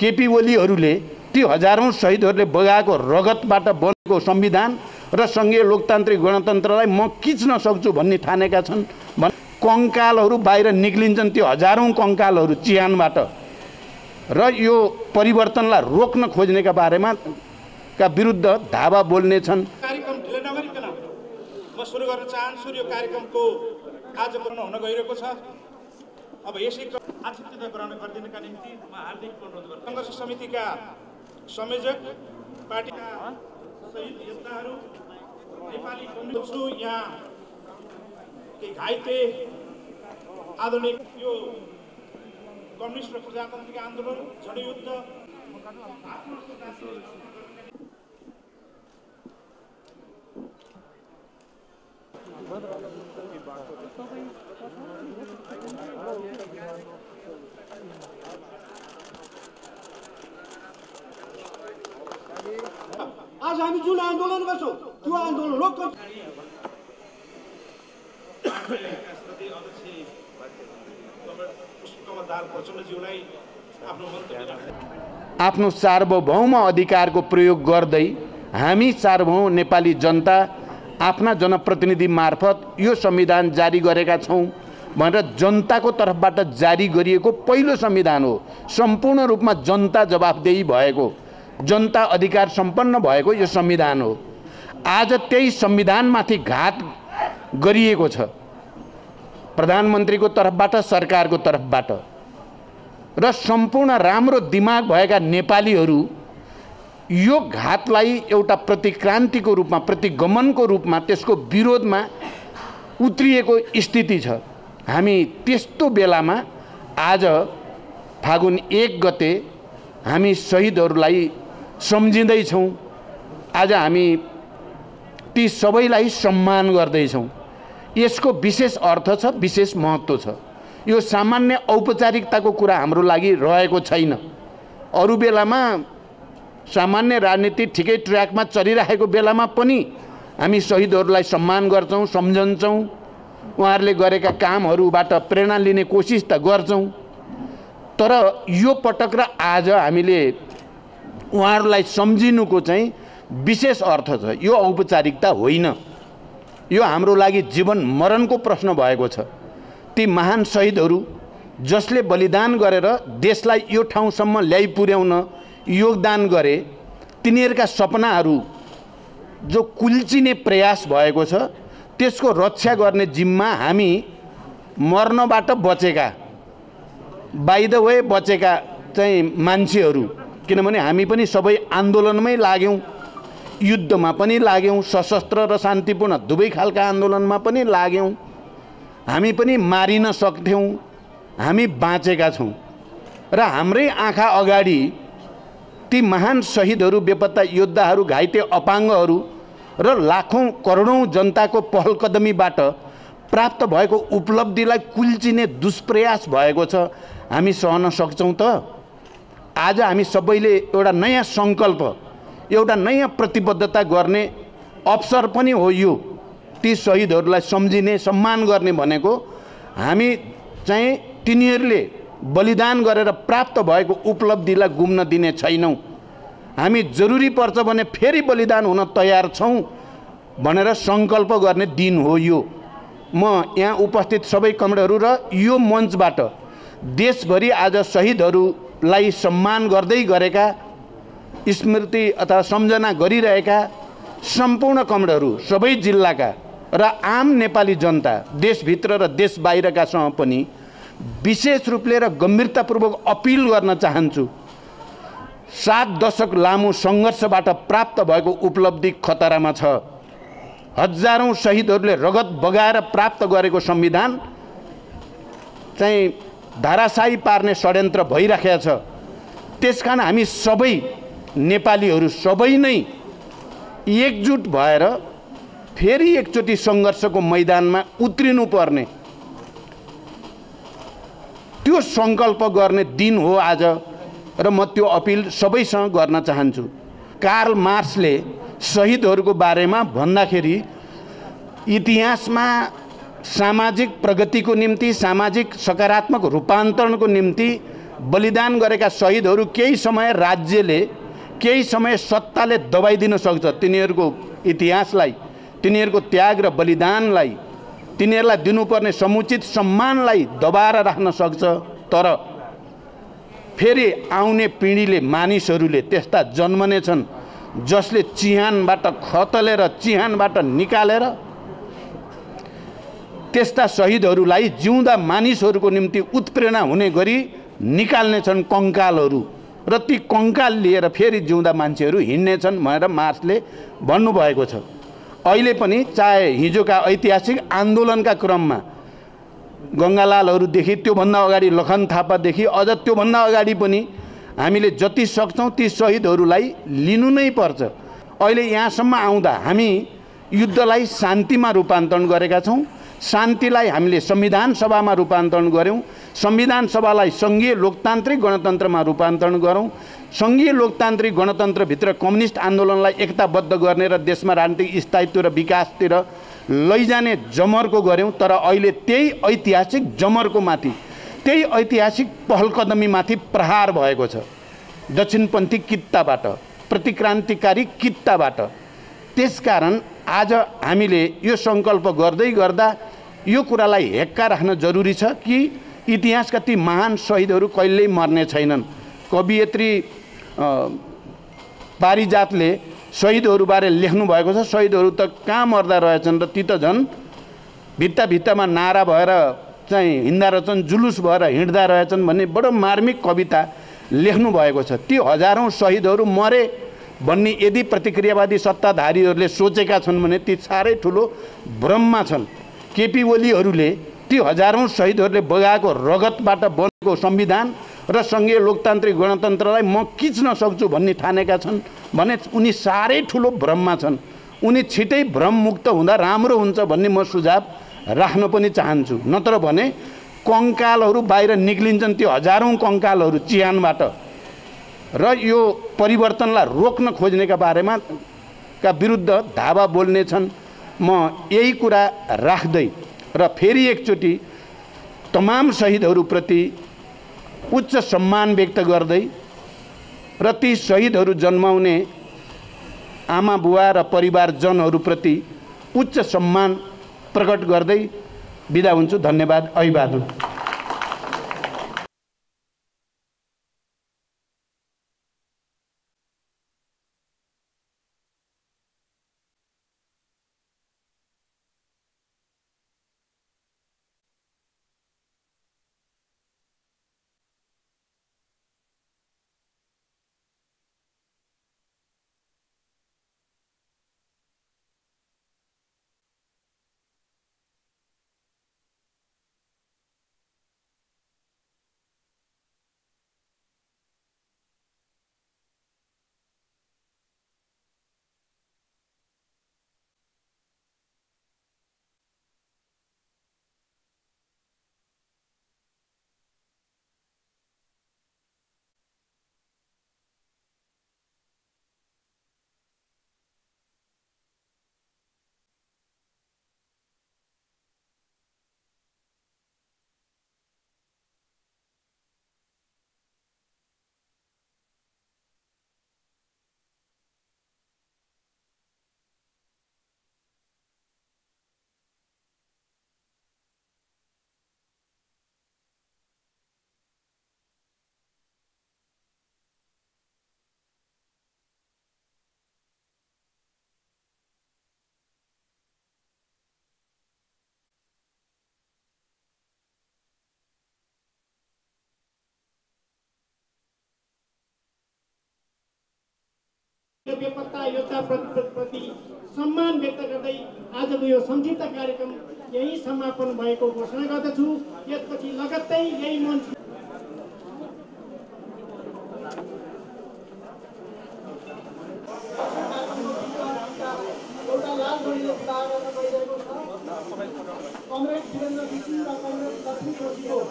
केपी ओलीहरूले ती हजारौँ शहीदहरूले बगाएको रगतबाट बनेको संविधान र सङ्घीय लोकतान्त्रिक गणतन्त्रलाई म किच्न सक्छु भन्ने ठानेका छन् भन् कङ्कालहरू बाहिर निक्लिन्छन् त्यो हजारौँ कङ्कालहरू चिहानबाट र यो परिवर्तनलाई रोक्न खोज्नेका बारेमा का विरुद्ध धावा बोल्नेछन् कार्यक्रम ढिलो नगरिकन म सुरु गर्न चाहन्छु यो कार्यक्रमको आजको हुन गइरहेको छ। अब यसै क्रम आक्षेपित गराउन गरिदिनका निम्ति म हार्दिक अनुरोध गर्छु। सङ्घर्ष समितिका संयोजक पार्टीका शहीद योद्धाहरू नेपाली छु यहाँ केही घाइते आधुनिक यो कम्युनिस्ट र प्रजातान्त्रिक आन्दोलन जनयुद्ध आज हामी जुन आन्दोलन गर्छौँ त्यो आन्दोलन राख्न आफ्नो सार्वभौम अधिकारको प्रयोग गर्दै हामी सार्वभौम नेपाली जनता आफ्ना जनप्रतिनिधि मार्फत यो संविधान जारी गरेका छौँ भनेर जनताको तर्फबाट जारी गरिएको पहिलो संविधान हो। सम्पूर्ण रूपमा जनता जवाफदेही भएको जनता अधिकार सम्पन्न भएको यो संविधान हो। आज त्यही संविधानमाथि घात गरिएको छ। प्रधानमन्त्रीको तर्फबाट सरकारको तर्फबाट। र सम्पूर्ण राम्रो दिमाग भएका नेपालीहरू यो घातलाई एउटा प्रतिक्रान्तिको रूपमा प्रतिगमनको रूपमा त्यसको विरोधमा उत्रिएको स्थिति छ। हामी त्यस्तो बेलामा आज फागुन एक गते हामी शहीदहरूलाई सम्झिँदैछौँ। आज हामी ती सबैलाई सम्मान गर्दैछौँ। यसको विशेष अर्थ छ विशेष महत्त्व छ। यो सामान्य औपचारिकताको कुरा हाम्रो लागि रहेको छैन। अरू बेलामा सामान्य राजनीति ठिकै ट्र्याकमा चलिरहेको बेलामा पनि हामी शहीदहरूलाई सम्मान गर्छौँ सम्झन्छौँ। उहाँहरूले गरेका कामहरूबाट प्रेरणा लिने कोसिस त गर्छौँ। तर यो पटक र आज हामीले उहाँहरूलाई सम्झिनुको चाहिँ विशेष अर्थ छ। यो औपचारिकता होइन। यो हाम्रो लागि जीवन मरणको प्रश्न भएको छ। ती महान शहीदहरू जसले बलिदान गरेर देशलाई यो ठाउँसम्म ल्याइ पुर्याउन योगदान गरे तिनीहरूका सपनाहरू जो कुल्चिने प्रयास भएको छ त्यसको रक्षा गर्ने जिम्मा हामी मर्नबाट बचेका बाई द वे बचेका चाहिँ मान्छेहरू। किनभने हामी पनि सबै आन्दोलनमै लाग्यौँ युद्धमा पनि लाग्यौँ सशस्त्र र शान्तिपूर्ण दुवै खालका आन्दोलनमा पनि लाग्यौँ। हामी पनि मारिन सक्थ्यौँ हामी बाँचेका छौँ। र हाम्रै आँखा अगाडि ती महान शहीदहरू बेपत्ता योद्धाहरू घाइते अपाङ्गहरू र लाखौँ करोडौँ जनताको पहलकदमीबाट प्राप्त भएको उपलब्धिलाई कुल्चिने दुष्प्रयास भएको छ। हामी सहन सक्छौँ त? आज हामी सबैले एउटा नयाँ सङ्कल्प एउटा नयाँ प्रतिबद्धता गर्ने अवसर पनि हो यो। ती शहीदहरूलाई सम्झिने सम्मान गर्ने भनेको हामी चाहिँ तिनीहरूले बलिदान गरेर प्राप्त भएको उपलब्धिलाई गुम्न दिने छैनौँ। हामी जरुरी पर्छ भने फेरि बलिदान हुन तयार छौँ भनेर सङ्कल्प गर्ने दिन हो यो। म यहाँ उपस्थित सबै कमरेडहरू र यो मञ्चबाट देशभरि आज शहीदहरूलाई सम्मान गर्दै गरेका स्मृति अथवा सम्झना गरिरहेका सम्पूर्ण कमरेडहरू सबै जिल्लाका र आम नेपाली जनता देशभित्र र देश बाहिरकासँग पनि विशेष रूपले र गम्भीरतापूर्वक अपिल गर्न चाहन्छु सात दशक लामो सङ्घर्षबाट प्राप्त भएको उपलब्धि खतरामा छ। हजारौँ शहीदहरूले रगत बगाएर प्राप्त गरेको संविधान चाहिँ धाराशाही पार्ने षड्यन्त्र भइराखेको छ। त्यस कारण हामी सबै नेपालीहरू सबै नै एकजुट भएर फेरि एकचोटि सङ्घर्षको मैदानमा उत्रिनु पर्ने त्यो सङ्कल्प गर्ने दिन हो आज र म त्यो अपिल सबैसँग गर्न चाहन्छु। कार्ल मार्क्सले शहीदहरूको बारेमा भन्दाखेरि इतिहासमा सामाजिक प्रगतिको निम्ति सामाजिक सकारात्मक रूपान्तरणको निम्ति बलिदान गरेका शहीदहरू केही समय राज्यले केही समय सत्ताले दबाइदिन सक्छ तिनीहरूको इतिहासलाई तिनीहरूको त्याग र बलिदानलाई। तिनीहरूलाई दिनुपर्ने समुचित सम्मानलाई दबाएर राख्न सक्छ तर फेरि आउने पिँढीले मानिसहरूले त्यस्ता जन्मनेछन् जसले चिहानबाट खतलेर चिहानबाट निकालेर त्यस्ता शहीदहरूलाई जिउँदा मानिसहरूको निम्ति उत्प्रेरणा हुने गरी निकाल्नेछन् कङ्कालहरू। र ती कङ्काल लिएर फेरि जिउँदा मान्छेहरू हिँड्नेछन् भनेर मार्क्सले भन्नुभएको छ। अहिले पनि चाहे हिजोका ऐतिहासिक आन्दोलनका क्रममा गङ्गालालहरूदेखि त्योभन्दा अगाडि लखन थापादेखि अझ त्योभन्दा अगाडि पनि हामीले जति सक्छौँ ती शहीदहरूलाई लिनु नै पर्छ। अहिले यहाँसम्म आउँदा हामी युद्धलाई शान्तिमा रूपान्तरण गरेका छौँ। शान्तिलाई हामीले संविधान सभामा रूपान्तरण गऱ्यौँ। संविधान सभालाई सङ्घीय लोकतान्त्रिक गणतन्त्रमा रूपान्तरण गरौँ। सङ्घीय लोकतान्त्रिक गणतन्त्रभित्र कम्युनिस्ट आन्दोलनलाई एकताबद्ध गर्ने र देशमा राजनीतिक स्थायित्व र विकासतिर लैजाने जमर्को गऱ्यौँ तर अहिले त्यही ऐतिहासिक जमर्को माथि त्यही ऐतिहासिक पहलकदमीमाथि प्रहार भएको छ। दक्षिणपन्थी कित्ताबाट प्रतिक्रान्तिकारी कित्ताबाट त्यसकारण आज हामीले यो सङ्कल्प गर्दै गर्दा यो कुरालाई हेक्का राख्न जरुरी छ कि इतिहासका ती महान शहीदहरू कहिल्यै मर्ने छैनन्। कवियत्री पारिजातले शहीदहरूबारे लेख्नु भएको छ। शहीदहरू त कहाँ मर्दा रहेछन् र ती त झन् भित्ता भित्तामा नारा भएर चाहिँ हिँड्दा रहेछन् जुलुस भएर हिँड्दा रहेछन् भन्ने बडो मार्मिक कविता लेख्नु भएको छ। ती हजारौँ शहीदहरू मरे भन्ने यदि प्रतिक्रियावादी सत्ताधारीहरूले सोचेका छन् भने ती साह्रै ठुलो भ्रममा छन्। केपी ओलीहरूले ती हजारौँ शहीदहरूले बगाएको रगतबाट बनेको संविधान र सङ्घीय लोकतान्त्रिक गणतन्त्रलाई म किच्न सक्छु भन्ने ठानेका छन्। भने उनी साह्रै ठुलो भ्रममा छन्। उनी छिटै भ्रममुक्त हुँदा राम्रो हुन्छ भन्ने म सुझाव राख्न पनि चाहन्छु। नत्र भने कङ्कालहरू बाहिर निक्लिन्छन् त्यो हजारौँ कङ्कालहरू चिहानबाट र यो परिवर्तनलाई रोक्न खोज्नेका बारेमा का विरुद्ध धावा बोल्नेछन् म यही कुरा राख्दै र फेरि एकचोटि तमाम शहीदहरूप्रति उच्च सम्मान व्यक्त गर्दै र ती शहीदहरू जन्माउने आमा बुवा र परिवारजनहरूप्रति उच्च सम्मान प्रकट गर्दै बिदा हुन्छु। धन्यवाद। अभिवादन। यो बेपत्ता योद्धा प्रति सम्मान व्यक्त गर्दै आजको यो संक्षिप्त कार्यक्रम यही समापन भएको घोषणा गर्दछु यसपछि लगत्तै यही मञ्च कङ्ग्रेस वीरेन्द्र सिंह र कङ्ग्रेस लक्ष्मी जोशीको